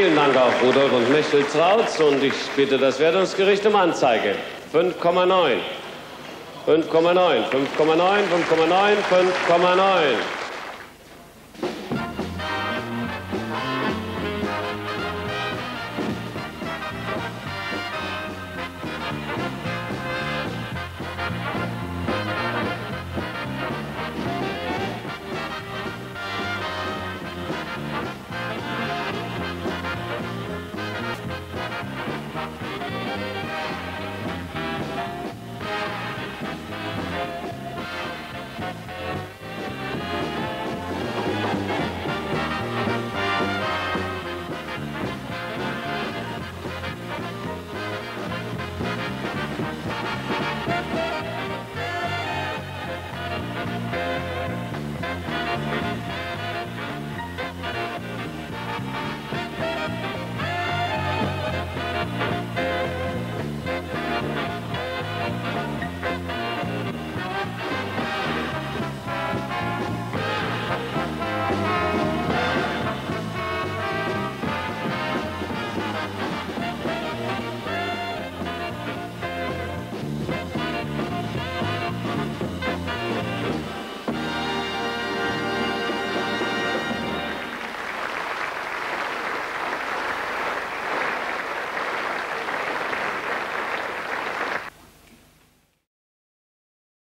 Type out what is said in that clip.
Vielen Dank auch Rudolf und Mechtel-Trautz und ich bitte das Wertungsgericht um Anzeige. 5,9. 5,9, 5,9, 5,9, 5,9.